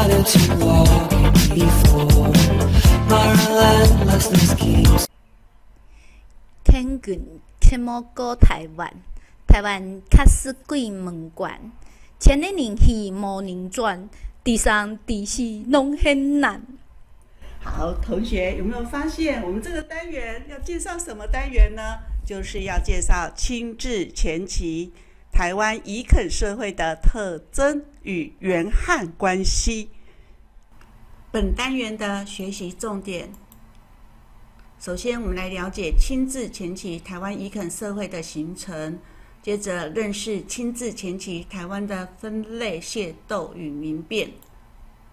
harder to walk before my relentlessness keeps 天郡切莫过台湾，台湾确实鬼门关，千里人去无人转，地上地势拢很难。好，同学有没有发现，我们这个单元要介绍什么单元呢？就是要介绍清治前期台湾乙垦社会的特征与原汉关系。本单元的学习重点，首先我们来了解清治前期台湾乙垦社会的形成，接着认识清治前期台湾的分类械斗与民变。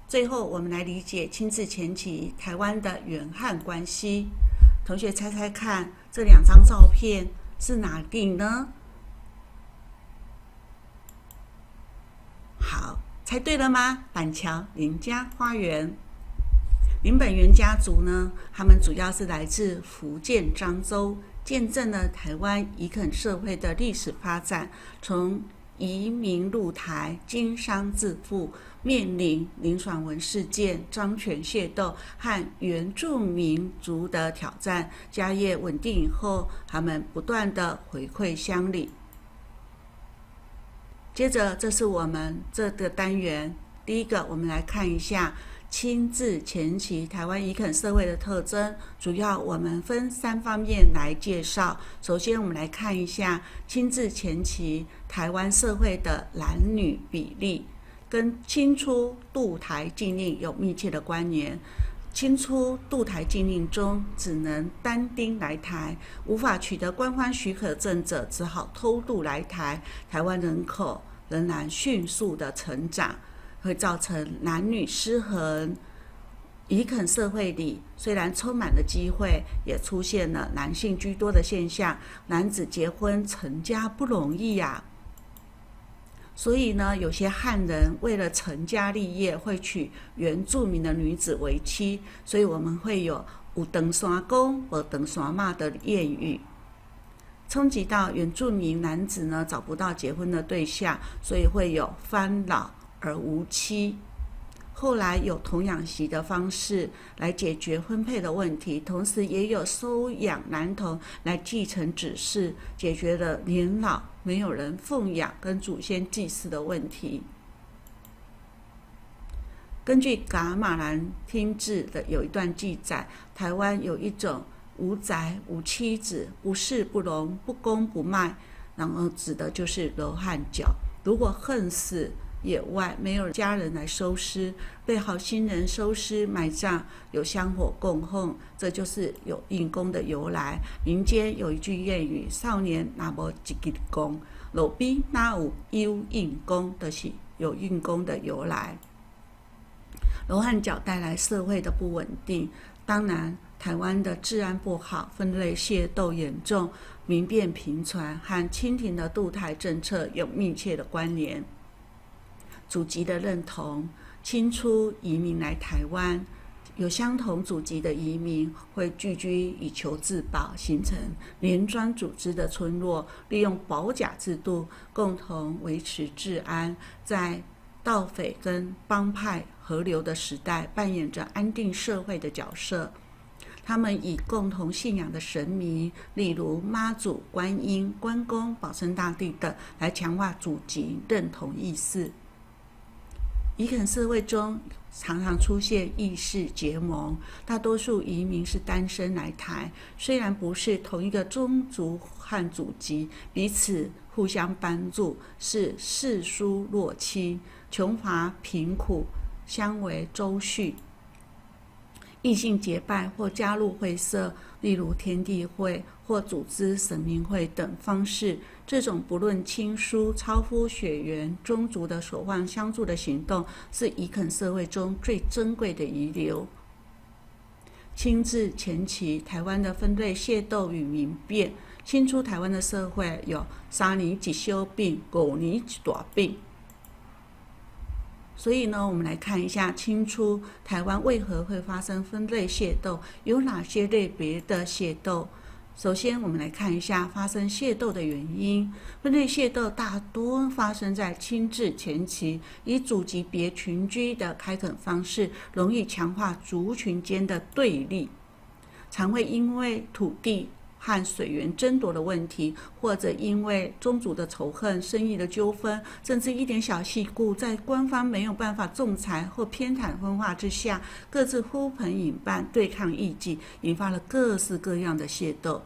最后，我们来理解清治前期台湾的原汉关系。同学猜猜看，这两张照片是哪里呢？好，猜对了吗？板桥林家花园。林本源家族呢，他们主要是来自福建漳州，见证了台湾移垦社会的历史发展，从移民入台、经商致富，面临林爽文事件、张权械斗和原住民族的挑战，家业稳定以后，他们不断的回馈乡里。接着，这是我们这个单元，第一个，我们来看一下清治前期台湾移垦社会的特征，主要我们分三方面来介绍。首先，我们来看一下清治前期。台湾社会的男女比例跟清初渡台禁令有密切的关联。清初渡台禁令中，只能单丁来台，无法取得官方许可证者，只好偷渡来台。台湾人口仍然迅速的成长，会造成男女失衡。乙垦社会里虽然充满了机会，也出现了男性居多的现象。男子结婚成家不容易呀。所以呢，有些汉人为了成家立业，会娶原住民的女子为妻。所以我们会有“五等山公”和“等山妈”的谚语，冲击到原住民男子呢找不到结婚的对象，所以会有“翻老而无妻”。后来有童养媳的方式来解决婚配的问题，同时也有收养男童来继承子嗣，解决了年老没有人奉养跟祖先祭祀的问题。根据《噶玛兰听志》的有一段记载，台湾有一种无宅无妻子，不侍不容，不公不卖，然后指的就是罗汉脚。如果恨死。野外没有家人来收尸，被好心人收尸埋葬，有香火供奉，这就是有运功的由来。民间有一句谚语：“少年哪无一吉功，老逼哪有有运功”的是有运功的由来。罗汉脚带来社会的不稳定，当然台湾的治安不好，分类械斗严重，民变频传，和清廷的渡台政策有密切的关联。祖籍的认同，清初移民来台湾，有相同祖籍的移民会聚居以求自保，形成连庄组织的村落，利用保甲制度共同维持治安，在盗匪跟帮派合流的时代，扮演着安定社会的角色。他们以共同信仰的神明，例如妈祖、观音、关公、保生大帝等，来强化祖籍认同意识。移垦社会中常常出现异世结盟，大多数移民是单身来台，虽然不是同一个宗族和祖籍，彼此互相帮助，是世疏若亲，穷乏贫苦相为周序。异性结拜或加入会社，例如天地会或组织神明会等方式，这种不论亲疏、超乎血缘、宗族的守望相助的行动，是乙垦社会中最珍贵的遗留。清治前期，台湾的分类械斗与民变。清初台湾的社会有三年一小病，五年一大病。所以呢，我们来看一下清初台湾为何会发生分类械斗，有哪些类别的械斗？首先，我们来看一下发生械斗的原因。分类械斗大多发生在清治前期，以组级别群居的开垦方式，容易强化族群间的对立，常会因为土地和水源争夺的问题，或者因为宗族的仇恨、生意的纠纷，甚至一点小细故，在官方没有办法仲裁或偏袒分化之下，各自呼朋引伴对抗异己，引发了各式各样的械斗。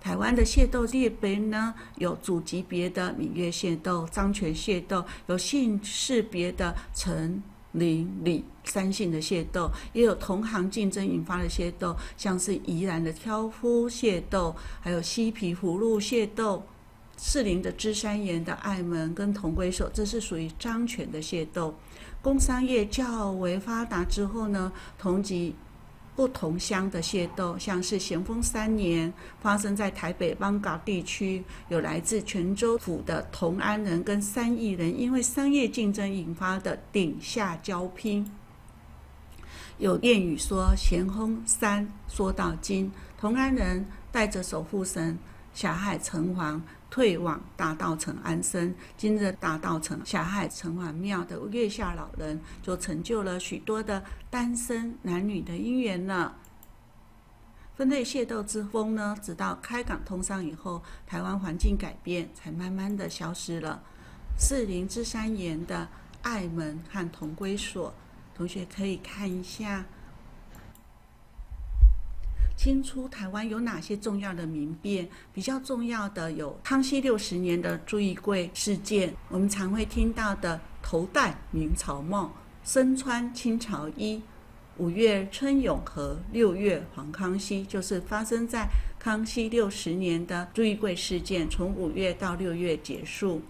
台湾的械斗界碑呢，有祖级别的闽粤械斗、漳泉械斗，有姓氏别的陈、林、李三姓的械斗，也有同行竞争引发的械斗，像是宜兰的挑夫械斗，还有西皮葫芦械斗，士林的芝山岩的爱门跟同归所，这是属于张权的械斗。工商业较为发达之后呢，同级。不同乡的械斗，像是咸丰三年发生在台北邦港地区，有来自泉州府的同安人跟三义人，因为商业竞争引发的顶下交拼。有谚语说：“咸丰三说到今，同安人带着守护神下海城隍。”退往大道城安身，今日大道城下海城隍庙的月下老人，就成就了许多的单身男女的姻缘了。分类械斗之风呢，直到开港通商以后，台湾环境改变，才慢慢的消失了。四林之山岩的爱门和同归所，同学可以看一下。清初台湾有哪些重要的民变？比较重要的有康熙六十年的朱义贵事件，我们常会听到的头戴明朝帽，身穿清朝衣，五月春永和，六月黄康熙，就是发生在康熙六十年的朱义贵事件，从五月到六月结束。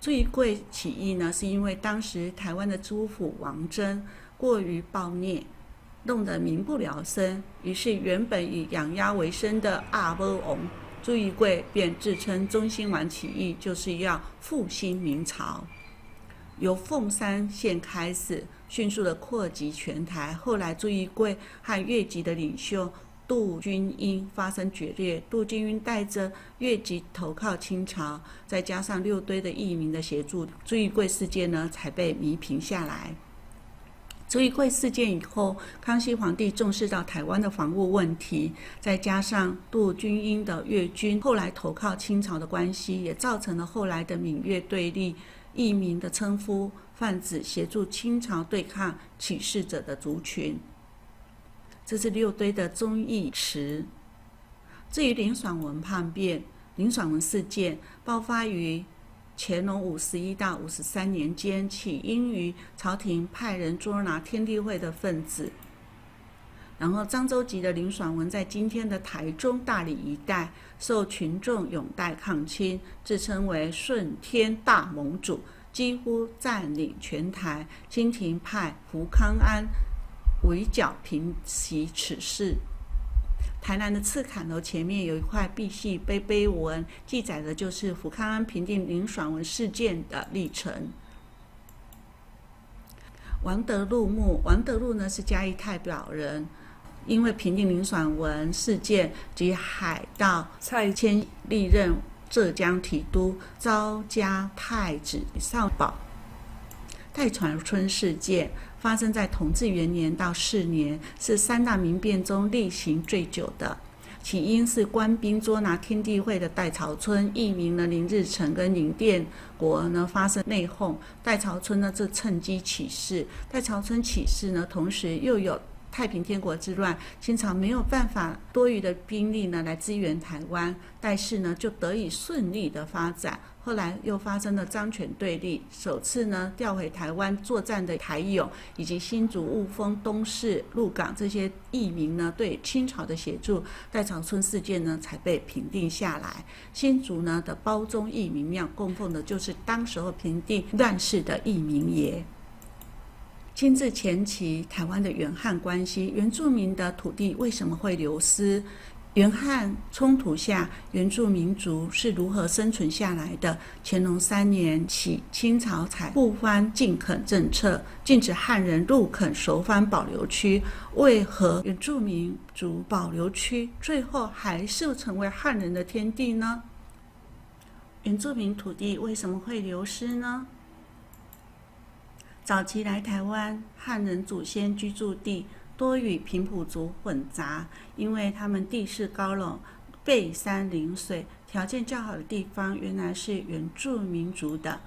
朱义贵起义呢，是因为当时台湾的朱府王真过于暴虐。弄得民不聊生，于是原本以养鸭为生的阿波翁朱义贵便自称中兴王起义，就是要复兴明朝。由凤山县开始，迅速的扩及全台。后来朱义贵和越籍的领袖杜君英发生决裂，杜君英带着越籍投靠清朝，再加上六堆的义民的协助，朱义贵事件呢才被弥平下来。朱义贵事件以后，康熙皇帝重视到台湾的防务问题，再加上杜君英的越军后来投靠清朝的关系，也造成了后来的闽粤对立、义民的称呼、泛指协助清朝对抗起事者的族群。这是六堆的忠义词。至于林爽文叛变，林爽文事件爆发于。乾隆五十一到五十三年间，起因于朝廷派人捉拿天地会的分子。然后，漳州籍的林爽文在今天的台中、大理一带，受群众拥戴抗清，自称为顺天大盟主，几乎占领全台。清廷派胡康安围剿平息此事。台南的赤坎楼前面有一块碧玺碑碑文，记载的就是福康安平定林爽文事件的历程。王德禄墓，王德禄呢是嘉义太保人，因为平定林爽文事件及海盗蔡迁历任浙江提督，招加太子少保。太传春事件。发生在同治元年到四年，是三大民变中历行最久的。起因是官兵捉拿天地会的戴朝春，义民呢林日成跟林殿国呢发生内讧，戴朝春呢就趁机起事。戴朝春起事呢，同时又有。太平天国之乱，清朝没有办法多余的兵力呢来支援台湾，但是呢就得以顺利的发展。后来又发生了漳泉对立，首次呢调回台湾作战的台勇以及新竹雾峰东市鹿港这些义民呢对清朝的协助，戴长春事件呢才被平定下来。新竹呢的包中义民庙供奉的就是当时候平定乱世的义民爷。清治前期，台湾的原汉关系，原住民的土地为什么会流失？原汉冲突下，原住民族是如何生存下来的？乾隆三年起，清朝采不番禁垦政策，禁止汉人入垦熟番保留区。为何原住民族保留区最后还是成为汉人的天地呢？原住民土地为什么会流失呢？早期来台湾，汉人祖先居住地。多与平埔族混杂，因为他们地势高冷，背山临水，条件较好的地方原来是原住民族的。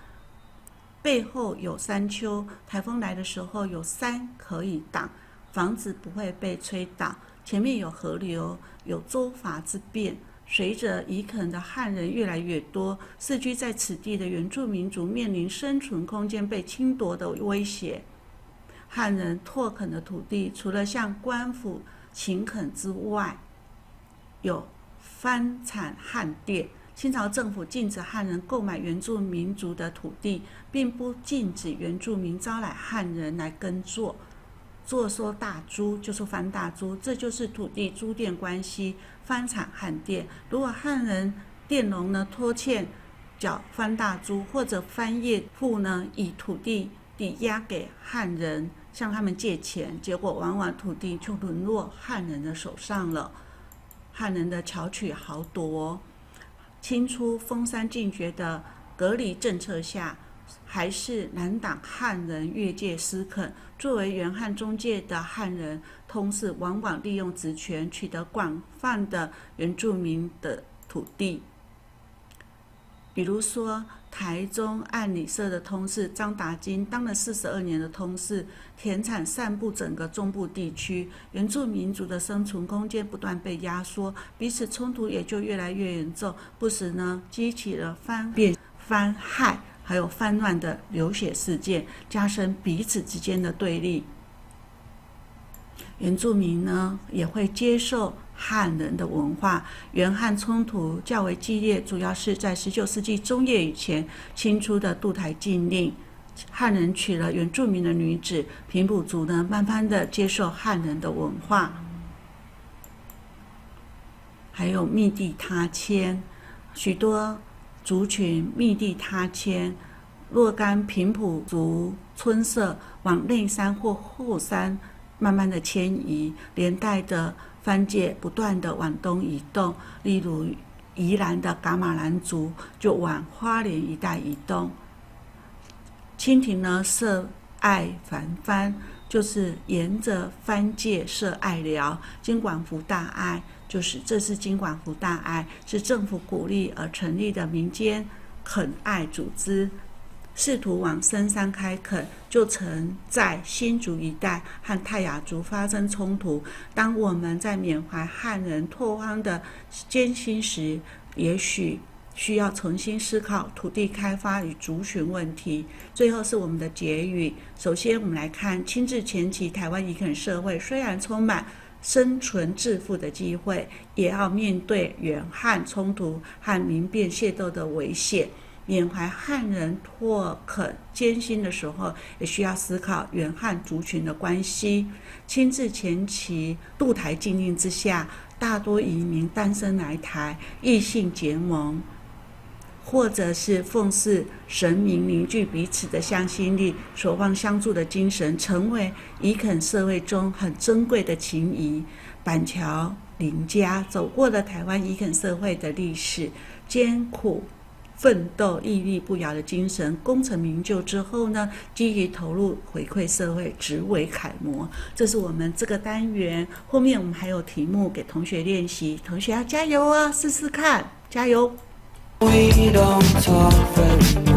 背后有山丘，台风来的时候有山可以挡，房子不会被吹倒。前面有河流，有州法之便。随着移垦的汉人越来越多，世居在此地的原住民族面临生存空间被侵夺的威胁。汉人拓垦的土地，除了向官府请垦之外，有翻产汉佃。清朝政府禁止汉人购买原住民族的土地，并不禁止原住民招来汉人来耕作。坐收大租就是翻大租，这就是土地租佃关系。翻产汉佃，如果汉人佃农呢拖欠缴翻大租，或者翻业户呢以土地抵押给汉人。向他们借钱，结果往往土地就沦落汉人的手上了。汉人的巧取豪夺，清初封山禁绝的隔离政策下，还是难挡汉人越界私垦。作为原汉中介的汉人通事，往往利用职权取得广泛的原住民的土地，比如说。台中按理社的通事张达金当了四十二年的通事，田产散布整个中部地区，原住民族的生存空间不断被压缩，彼此冲突也就越来越严重，不时呢激起了翻变、翻害，还有翻乱的流血事件，加深彼此之间的对立。原住民呢也会接受。汉人的文化，原汉冲突较为激烈，主要是在十九世纪中叶以前，清初的渡台禁令，汉人娶了原住民的女子，平埔族呢慢慢的接受汉人的文化，还有密地他迁，许多族群密地他迁，若干平埔族村社往内山或后山慢慢的迁移，连带着。番界不断的往东移动，例如宜兰的噶玛兰族就往花莲一带移动。蜻蜓呢设爱繁番，就是沿着番界设爱寮。金管福大爱就是这是金管福大爱，是政府鼓励而成立的民间垦爱组织。试图往深山开垦，就曾在新竹一带和泰雅族发生冲突。当我们在缅怀汉人拓荒的艰辛时，也许需要重新思考土地开发与族群问题。最后是我们的结语。首先，我们来看清治前期台湾移垦社会，虽然充满生存致富的机会，也要面对远汉冲突和民变械斗的危险。缅怀汉人拓垦艰辛的时候，也需要思考原汉族群的关系。亲自前期渡台禁令之下，大多移民单身来台，异性结盟，或者是奉祀神明，凝聚彼此的向心力，守望相助的精神，成为移垦社会中很珍贵的情谊。板桥林家走过了台湾移垦社会的历史，艰苦。奋斗、屹立不摇的精神，功成名就之后呢，积极投入回馈社会，只为楷模。这是我们这个单元后面我们还有题目给同学练习，同学要加油啊，试试看，加油。We don't talk